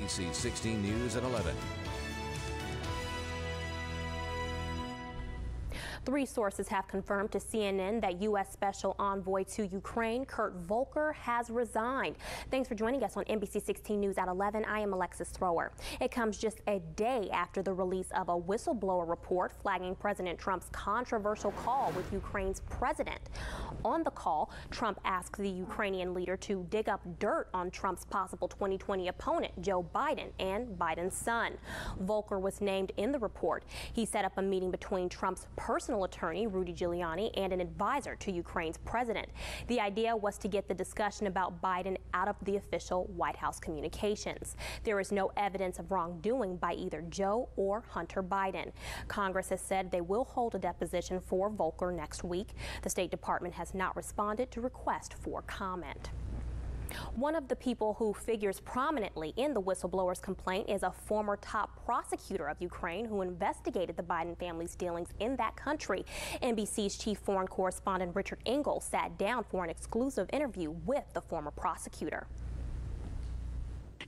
NBC 16 News at 11. Three sources have confirmed to CNN that U.S. Special Envoy to Ukraine, Kurt Volker, has resigned. Thanks for joining us on NBC 16 News at 11. I am Alexis Thrower. It comes just a day after the release of a whistleblower report flagging President Trump's controversial call with Ukraine's president. On the call, Trump asked the Ukrainian leader to dig up dirt on Trump's possible 2020 opponent, Joe Biden, and Biden's son. Volker was named in the report. He set up a meeting between Trump's personal personal attorney, Rudy Giuliani, and an advisor to Ukraine's president. The idea was to get the discussion about Biden out of the official White House communications. There is no evidence of wrongdoing by either Joe or Hunter Biden. Congress has said they will hold a deposition for Volker next week. The State Department has not responded to request for comment. One of the people who figures prominently in the whistleblower's complaint is a former top prosecutor of Ukraine who investigated the Biden family's dealings in that country. NBC's chief foreign correspondent Richard Engel sat down for an exclusive interview with the former prosecutor.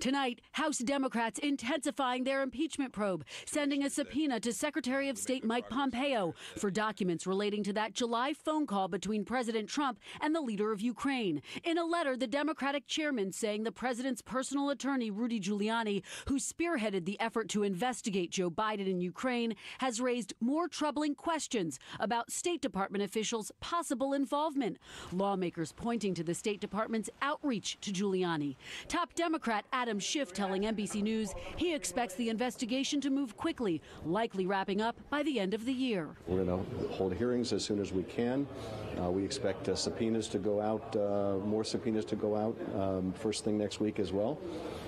Tonight, House Democrats intensifying their impeachment probe, sending a subpoena to Secretary of State Mike Pompeo for documents relating to that July phone call between President Trump and the leader of Ukraine. In a letter, the Democratic chairman saying the president's personal attorney, Rudy Giuliani, who spearheaded the effort to investigate Joe Biden in Ukraine, has raised more troubling questions about State Department officials' possible involvement. Lawmakers pointing to the State Department's outreach to Giuliani. Top Democrat Adam Schiff telling NBC News he expects the investigation to move quickly, likely wrapping up by the end of the year. We're going to hold hearings as soon as we can. Uh, we expect uh, subpoenas to go out, uh, more subpoenas to go out um, first thing next week as well.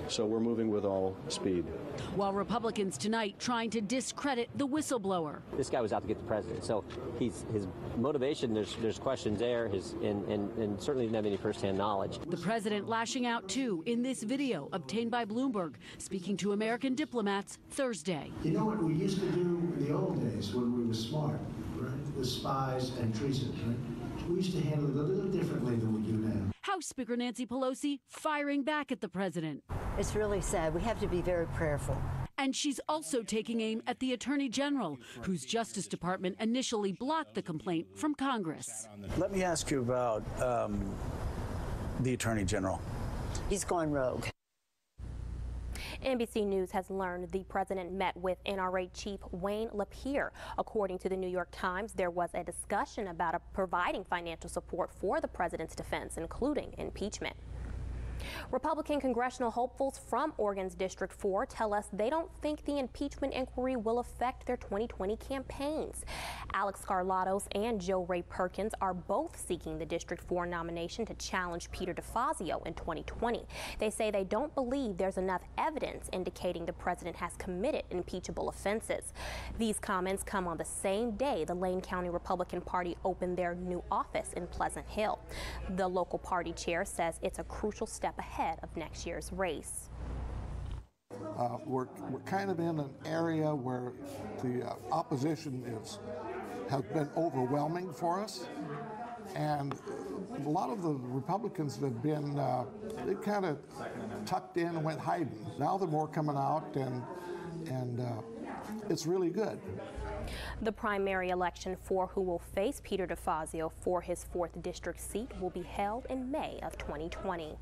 So we're moving with all speed. While Republicans tonight trying to discredit the whistleblower. This guy was out to get the president, so he's his motivation. There's there's questions there. His and, and, and certainly didn't have any firsthand knowledge. The president lashing out too in this video obtained by Bloomberg, speaking to American diplomats Thursday. You know what we used to do in the old days when we were smart, right? The spies and treason, right? We used to handle it a little differently than we do now. House Speaker Nancy Pelosi firing back at the president. It's really sad. We have to be very prayerful. And she's also taking aim at the Attorney General, whose Justice Department initially blocked the complaint from Congress. Let me ask you about um, the Attorney General. He's gone rogue. NBC News has learned the president met with NRA Chief Wayne Lapierre. According to the New York Times, there was a discussion about providing financial support for the president's defense, including impeachment. Republican congressional hopefuls from Oregon's District 4 tell us they don't think the impeachment inquiry will affect their 2020 campaigns. Alex Skarlatos and Jo Rae Perkins are both seeking the District 4 nomination to challenge Peter DeFazio in 2020. They say they don't believe there's enough evidence indicating the president has committed impeachable offenses. These comments come on the same day the Lane County Republican Party opened their new office in Pleasant Hill. The local party chair says it's a crucial step step ahead of next year's race. Uh, we're, we're kind of in an area where the uh, opposition is, has been overwhelming for us. And a lot of the Republicans have been, uh, they kind of tucked in and went hiding. Now they're more coming out, and, and uh, it's really good. The primary election for who will face Peter DeFazio for his 4th district seat will be held in May of 2020.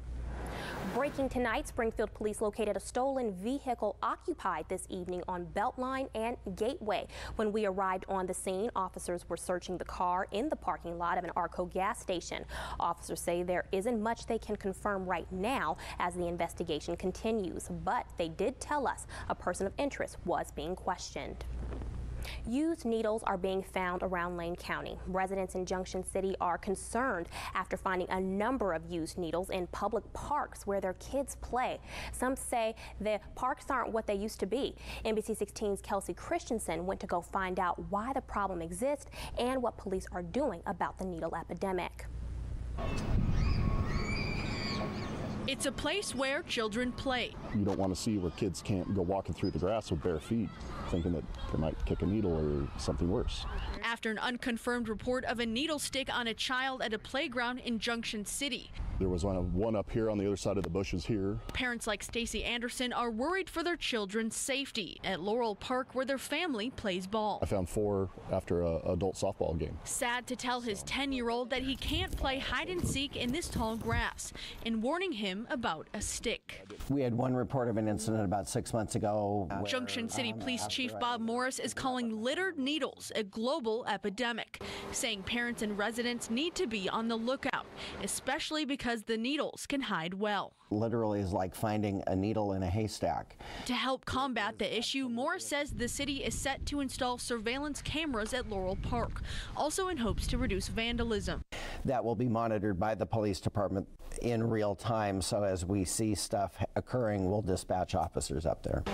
Breaking tonight, Springfield police located a stolen vehicle occupied this evening on Beltline and Gateway. When we arrived on the scene, officers were searching the car in the parking lot of an Arco gas station. Officers say there isn't much they can confirm right now as the investigation continues, but they did tell us a person of interest was being questioned. Used needles are being found around Lane County. Residents in Junction City are concerned after finding a number of used needles in public parks where their kids play. Some say the parks aren't what they used to be. NBC 16's Kelsey Christensen went to go find out why the problem exists and what police are doing about the needle epidemic. It's a place where children play. You don't want to see where kids can't go walking through the grass with bare feet, thinking that they might kick a needle or something worse. After an unconfirmed report of a needle stick on a child at a playground in Junction City. There was one, one up here on the other side of the bushes here. Parents like Stacy Anderson are worried for their children's safety at Laurel Park where their family plays ball. I found four after a adult softball game. Sad to tell his 10-year-old that he can't play hide and seek in this tall grass and warning him about a stick. We had one report of an incident about six months ago. Junction City um, Police Chief Bob Morris is calling littered needles a global epidemic, saying parents and residents need to be on the lookout, especially because the needles can hide well. Literally is like finding a needle in a haystack. To help combat the issue, Morris says the city is set to install surveillance cameras at Laurel Park, also in hopes to reduce vandalism. That will be monitored by the police department in real time, so as we see stuff occurring, we'll dispatch officers up there.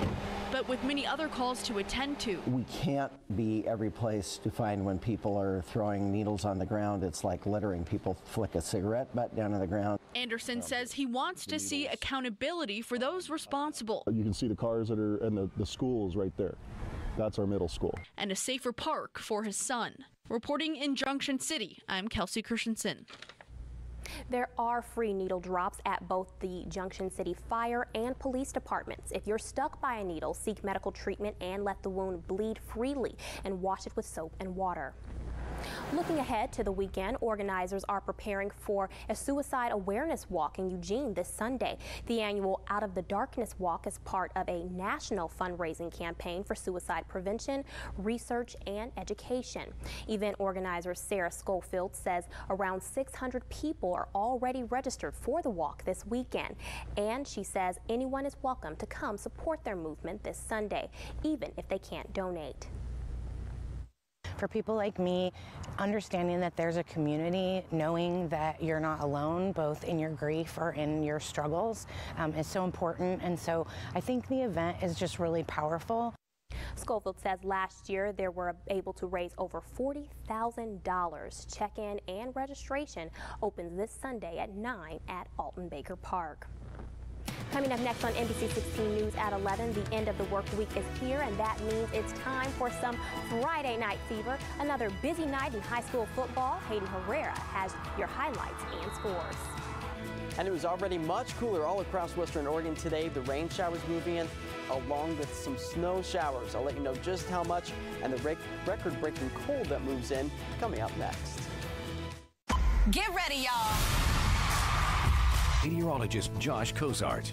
But with many other calls to attend to, we can't be every place to find when people are throwing needles on the ground. It's like littering. People flick a cigarette butt down to the ground. Anderson says he wants to see accountability for those responsible. You can see the cars that are in the, the schools right there. That's our middle school. And a safer park for his son. Reporting in Junction City, I'm Kelsey Christensen. There are free needle drops at both the Junction City Fire and Police departments. If you're stuck by a needle, seek medical treatment and let the wound bleed freely and wash it with soap and water. Looking ahead to the weekend, organizers are preparing for a suicide awareness walk in Eugene this Sunday. The annual Out of the Darkness Walk is part of a national fundraising campaign for suicide prevention, research, and education. Event organizer Sarah Schofield says around 600 people are already registered for the walk this weekend. And she says anyone is welcome to come support their movement this Sunday, even if they can't donate for people like me, understanding that there's a community, knowing that you're not alone, both in your grief or in your struggles, um, is so important. And so I think the event is just really powerful. Schofield says last year they were able to raise over $40,000. Check-in and registration opens this Sunday at 9 at Alton Baker Park. Coming up next on NBC 16 News at 11, the end of the work week is here, and that means it's time for some Friday Night Fever. Another busy night in high school football. Hayden Herrera has your highlights and scores. And it was already much cooler all across western Oregon today. The rain showers moving in along with some snow showers. I'll let you know just how much and the record breaking cold that moves in coming up next. Get ready, y'all meteorologist Josh Cozart.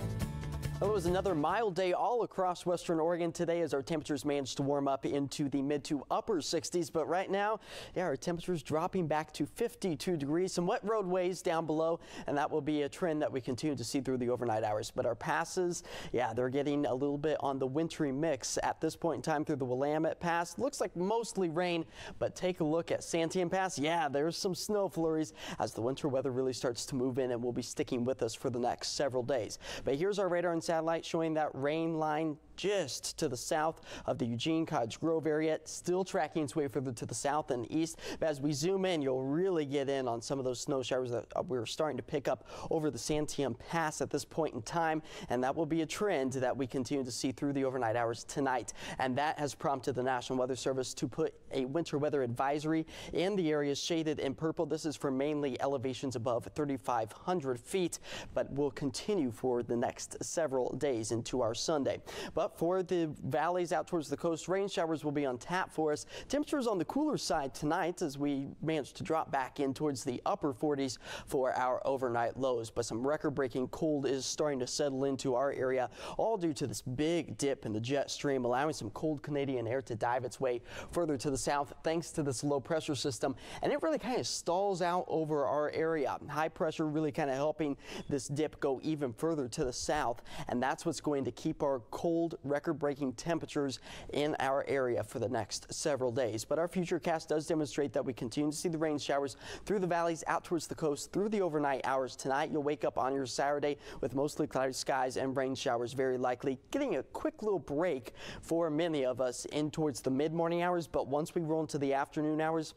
Well, it was another mild day all across western Oregon today as our temperatures managed to warm up into the mid to upper 60s. But right now, yeah, our temperatures dropping back to 52 degrees. Some wet roadways down below, and that will be a trend that we continue to see through the overnight hours. But our passes, yeah, they're getting a little bit on the wintry mix at this point in time through the Willamette Pass. Looks like mostly rain, but take a look at Santiam Pass. Yeah, there's some snow flurries as the winter weather really starts to move in and will be sticking with us for the next several days. But here's our radar and satellite showing that rain line just to the south of the Eugene Cottage Grove area, still tracking its way further to the south and east. But as we zoom in, you'll really get in on some of those snow showers that uh, we're starting to pick up over the Santiam Pass at this point in time. And that will be a trend that we continue to see through the overnight hours tonight. And that has prompted the National Weather Service to put a winter weather advisory in the areas shaded in purple. This is for mainly elevations above 3,500 feet, but will continue for the next several days into our Sunday. But up for the valleys out towards the coast. Rain showers will be on tap for us. Temperatures on the cooler side tonight as we manage to drop back in towards the upper 40s for our overnight lows. But some record breaking cold is starting to settle into our area, all due to this big dip in the jet stream, allowing some cold Canadian air to dive its way further to the south thanks to this low pressure system. And it really kind of stalls out over our area. High pressure really kind of helping this dip go even further to the south. And that's what's going to keep our cold record breaking temperatures in our area for the next several days. But our future cast does demonstrate that we continue to see the rain showers through the valleys out towards the coast through the overnight hours tonight. You'll wake up on your Saturday with mostly cloudy skies and rain showers very likely, getting a quick little break for many of us in towards the mid morning hours. But once we roll into the afternoon hours,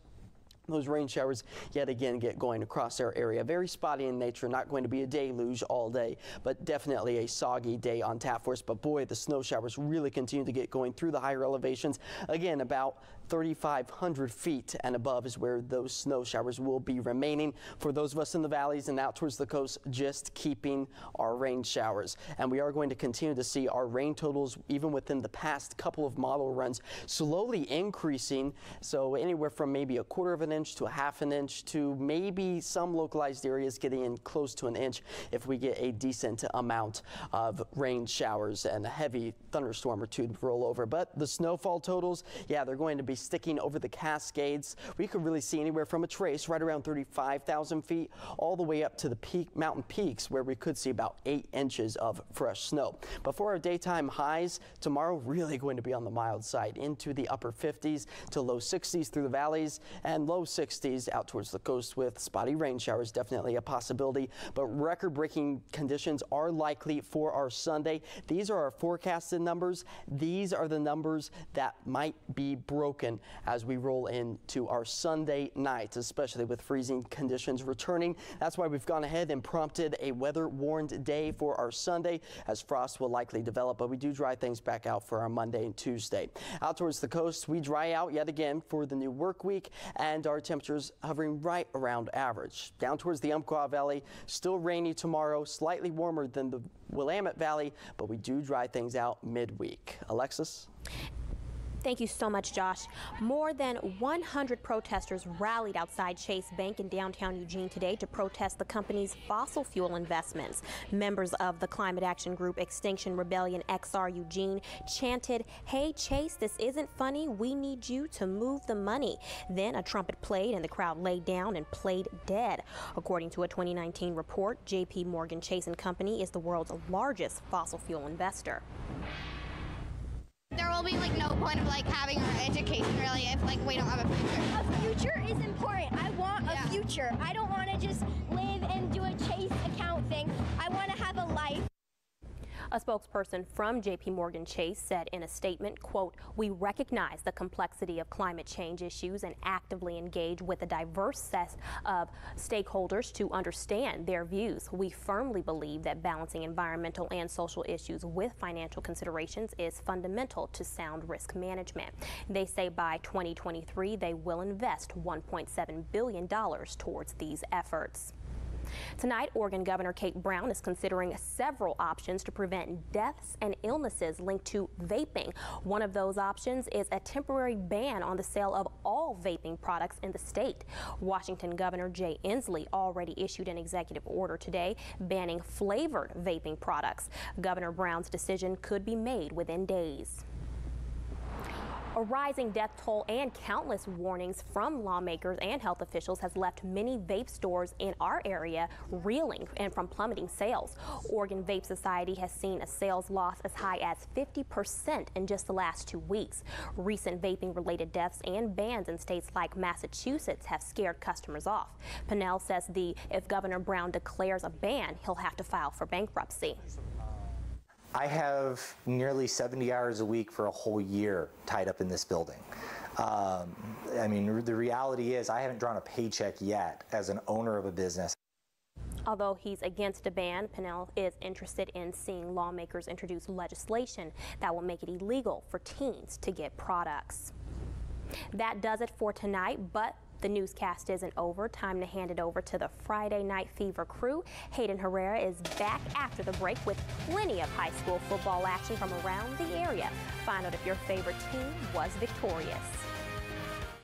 those rain showers yet again get going across our area. Very spotty in nature, not going to be a deluge all day, but definitely a soggy day on tap for us. But boy, the snow showers really continue to get going through the higher elevations. Again, about 3,500 feet and above is where those snow showers will be remaining. For those of us in the valleys and out towards the coast, just keeping our rain showers. And we are going to continue to see our rain totals, even within the past couple of model runs, slowly increasing. So anywhere from maybe a quarter of an inch to a half an inch to maybe some localized areas getting in close to an inch if we get a decent amount of rain showers and a heavy thunderstorm or two to roll over. But the snowfall totals, yeah, they're going to be sticking over the Cascades. We could really see anywhere from a trace right around 35,000 feet all the way up to the peak mountain peaks where we could see about eight inches of fresh snow. But for our daytime highs, tomorrow really going to be on the mild side into the upper 50s to low 60s through the valleys and low 60s out towards the coast with spotty rain showers definitely a possibility. But record breaking conditions are likely for our Sunday. These are our forecasted numbers. These are the numbers that might be broken as we roll into our Sunday night, especially with freezing conditions returning. That's why we've gone ahead and prompted a weather warned day for our Sunday as frost will likely develop, but we do dry things back out for our Monday and Tuesday. Out towards the coast, we dry out yet again for the new work week and our temperatures hovering right around average. Down towards the Umpqua Valley, still rainy tomorrow, slightly warmer than the Willamette Valley, but we do dry things out midweek. Alexis? Thank you so much, Josh. More than 100 protesters rallied outside Chase Bank in downtown Eugene today to protest the company's fossil fuel investments. Members of the climate action group Extinction Rebellion XR Eugene chanted, Hey Chase, this isn't funny. We need you to move the money. Then a trumpet played and the crowd laid down and played dead. According to a 2019 report, JP Morgan Chase and Company is the world's largest fossil fuel investor there will be like no point of like having our education really if like we don't have a future. A future is important. I want a yeah. future. I don't want to just live and do a chase account thing. I want to have. A spokesperson from JP Morgan Chase said in a statement, quote, we recognize the complexity of climate change issues and actively engage with a diverse set of stakeholders to understand their views. We firmly believe that balancing environmental and social issues with financial considerations is fundamental to sound risk management. They say by 2023 they will invest $1.7 billion towards these efforts. Tonight, Oregon Governor Kate Brown is considering several options to prevent deaths and illnesses linked to vaping. One of those options is a temporary ban on the sale of all vaping products in the state. Washington Governor Jay Inslee already issued an executive order today banning flavored vaping products. Governor Brown's decision could be made within days. A rising death toll and countless warnings from lawmakers and health officials has left many vape stores in our area reeling and from plummeting sales. Oregon Vape Society has seen a sales loss as high as 50% in just the last two weeks. Recent vaping related deaths and bans in states like Massachusetts have scared customers off. Pinnell says the if Governor Brown declares a ban, he'll have to file for bankruptcy. I have nearly 70 hours a week for a whole year tied up in this building. Um, I mean, the reality is I haven't drawn a paycheck yet as an owner of a business. Although he's against a ban, Pinnell is interested in seeing lawmakers introduce legislation that will make it illegal for teens to get products. That does it for tonight, but the newscast isn't over. Time to hand it over to the Friday Night Fever crew. Hayden Herrera is back after the break with plenty of high school football action from around the area. Find out if your favorite team was victorious.